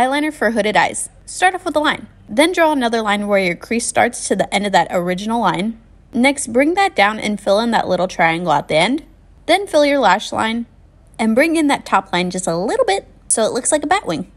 eyeliner for hooded eyes. Start off with a line. Then draw another line where your crease starts to the end of that original line. Next, bring that down and fill in that little triangle at the end. Then fill your lash line and bring in that top line just a little bit so it looks like a bat wing.